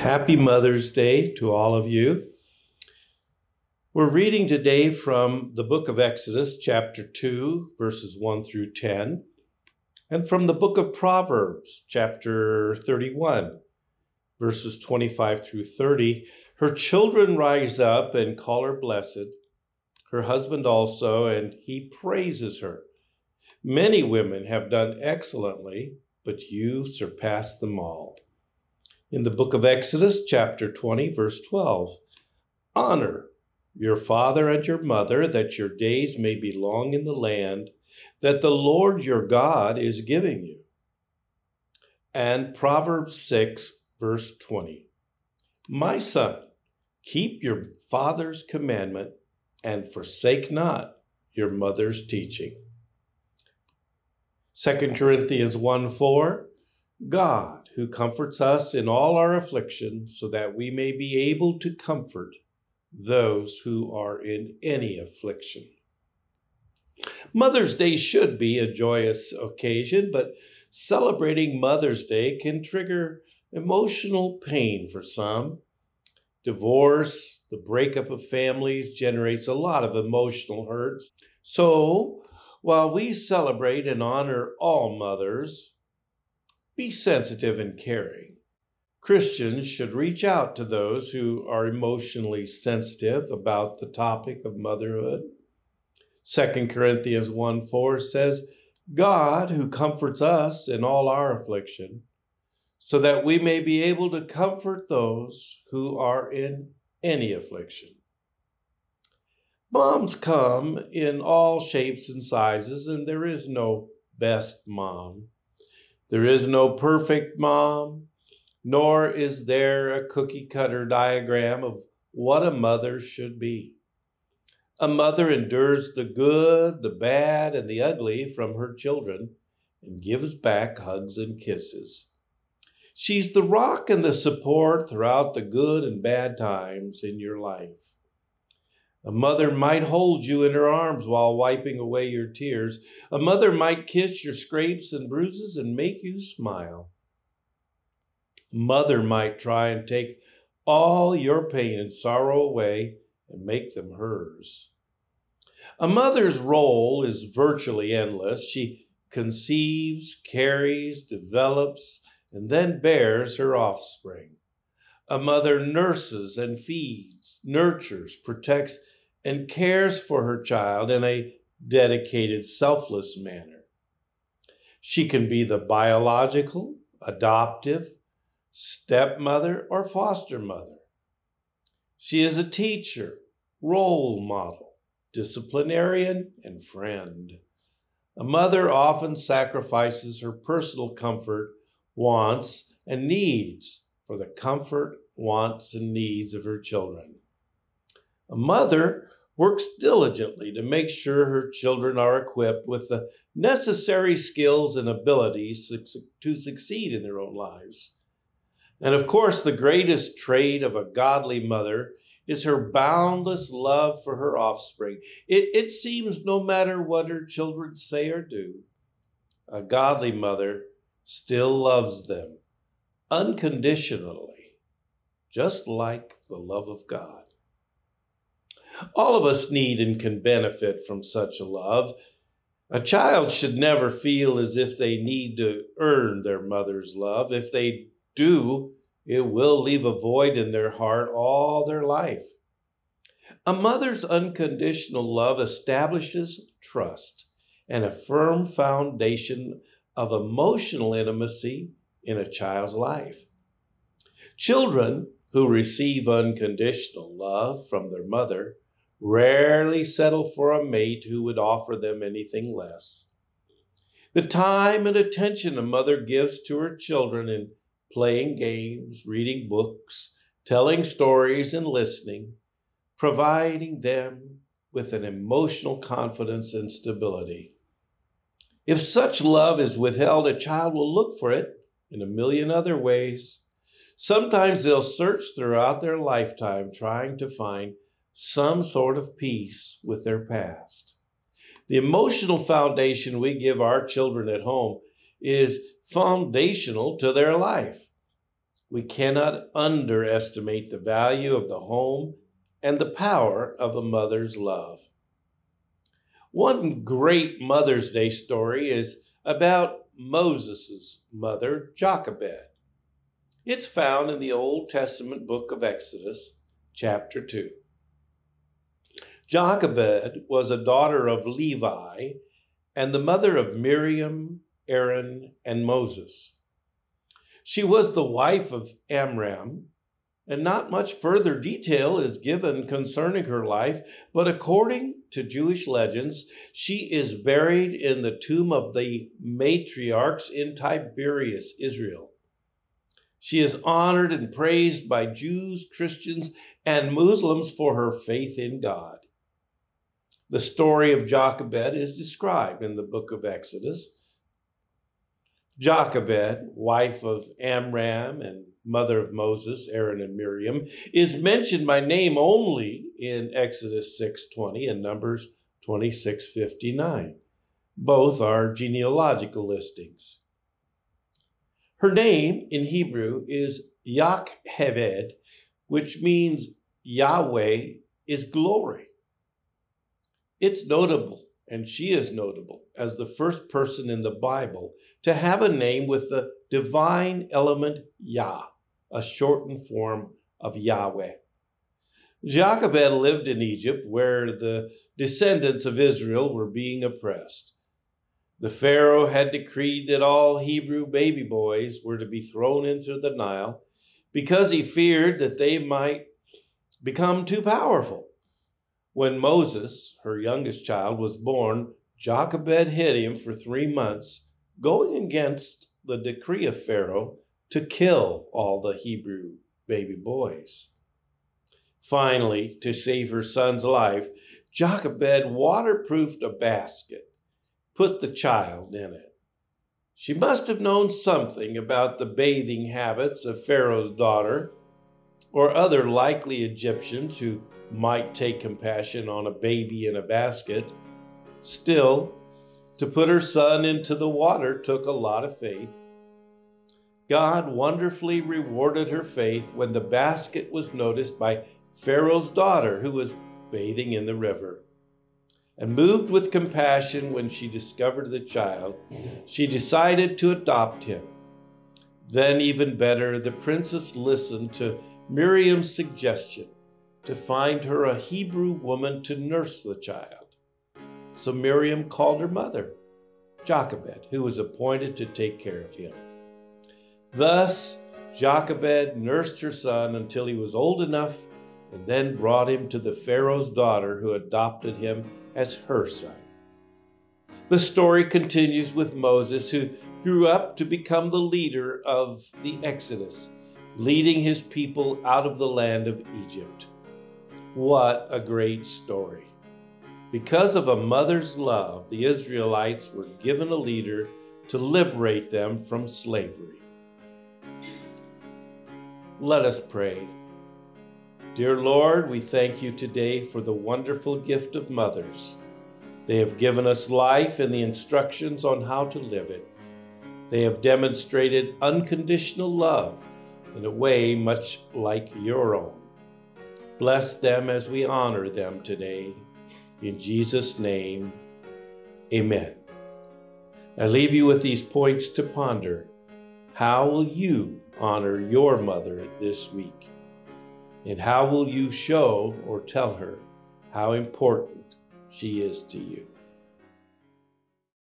Happy Mother's Day to all of you. We're reading today from the book of Exodus, chapter 2, verses 1 through 10, and from the book of Proverbs, chapter 31, verses 25 through 30. Her children rise up and call her blessed, her husband also, and he praises her. Many women have done excellently, but you surpass them all. In the book of Exodus, chapter 20, verse 12, honor your father and your mother, that your days may be long in the land that the Lord your God is giving you. And Proverbs 6, verse 20, My son, keep your father's commandment and forsake not your mother's teaching. 2 Corinthians 1 4 God, who comforts us in all our affliction, so that we may be able to comfort those who are in any affliction. Mother's Day should be a joyous occasion, but celebrating Mother's Day can trigger emotional pain for some. Divorce, the breakup of families generates a lot of emotional hurts. So, while we celebrate and honor all mothers, be sensitive and caring. Christians should reach out to those who are emotionally sensitive about the topic of motherhood. 2 Corinthians 1 4 says, God who comforts us in all our affliction, so that we may be able to comfort those who are in any affliction. Moms come in all shapes and sizes, and there is no best mom. There is no perfect mom, nor is there a cookie cutter diagram of what a mother should be. A mother endures the good, the bad, and the ugly from her children and gives back hugs and kisses. She's the rock and the support throughout the good and bad times in your life. A mother might hold you in her arms while wiping away your tears. A mother might kiss your scrapes and bruises and make you smile. A Mother might try and take all your pain and sorrow away and make them hers. A mother's role is virtually endless. She conceives, carries, develops, and then bears her offspring. A mother nurses and feeds, nurtures, protects, and cares for her child in a dedicated, selfless manner. She can be the biological, adoptive, stepmother, or foster mother. She is a teacher, role model, disciplinarian, and friend. A mother often sacrifices her personal comfort, wants, and needs for the comfort, wants, and needs of her children. A mother works diligently to make sure her children are equipped with the necessary skills and abilities to, succeed in their own lives. And of course, the greatest trait of a godly mother is her boundless love for her offspring. It, it seems no matter what her children say or do, a godly mother still loves them unconditionally, just like the love of God. All of us need and can benefit from such a love. A child should never feel as if they need to earn their mother's love. If they do, it will leave a void in their heart all their life. A mother's unconditional love establishes trust and a firm foundation of emotional intimacy in a child's life. Children who receive unconditional love from their mother rarely settle for a mate who would offer them anything less. The time and attention a mother gives to her children in playing games, reading books, telling stories, and listening, providing them with an emotional confidence and stability. If such love is withheld, a child will look for it in a million other ways. Sometimes they'll search throughout their lifetime trying to find some sort of peace with their past. The emotional foundation we give our children at home is foundational to their life. We cannot underestimate the value of the home and the power of a mother's love. One great Mother's Day story is about Moses' mother, Jochebed. It's found in the Old Testament book of Exodus, chapter 2. Jochebed was a daughter of Levi and the mother of Miriam, Aaron, and Moses. She was the wife of Amram, and not much further detail is given concerning her life, but according to Jewish legends, she is buried in the tomb of the matriarchs in Tiberias, Israel. She is honored and praised by Jews, Christians, and Muslims for her faith in God. The story of Jochebed is described in the book of Exodus. Jochebed, wife of Amram and mother of Moses, Aaron and Miriam, is mentioned by name only in Exodus 6:20 and Numbers 26:59. Both are genealogical listings. Her name in Hebrew is Yocheved, which means Yahweh is glory. It's notable, and she is notable, as the first person in the Bible to have a name with the divine element Yah, a shortened form of Yahweh. Jochebed lived in Egypt, where the descendants of Israel were being oppressed. The Pharaoh had decreed that all Hebrew baby boys were to be thrown into the Nile because he feared that they might become too powerful. When Moses, her youngest child, was born, Jochebed hid him for three months, going against the decree of Pharaoh to kill all the Hebrew baby boys. Finally, to save her son's life, Jochebed waterproofed a basket, put the child in it. She must have known something about the bathing habits of Pharaoh's daughter or other likely Egyptians who might take compassion on a baby in a basket. Still, to put her son into the water took a lot of faith. God wonderfully rewarded her faith when the basket was noticed by Pharaoh's daughter, who was bathing in the river. And moved with compassion when she discovered the child, she decided to adopt him. Then, even better, the princess listened to Miriam's suggestion to find her a Hebrew woman to nurse the child. So Miriam called her mother, Jochebed, who was appointed to take care of him. Thus, Jochebed nursed her son until he was old enough and then brought him to the Pharaoh's daughter who adopted him as her son. The story continues with Moses, who grew up to become the leader of the Exodus, leading his people out of the land of Egypt. What a great story. Because of a mother's love, the Israelites were given a leader to liberate them from slavery. Let us pray. Dear Lord, we thank you today for the wonderful gift of mothers. They have given us life and the instructions on how to live it. They have demonstrated unconditional love in a way much like your own. Bless them as we honor them today. In Jesus' name, amen. I leave you with these points to ponder. How will you honor your mother this week? And how will you show or tell her how important she is to you?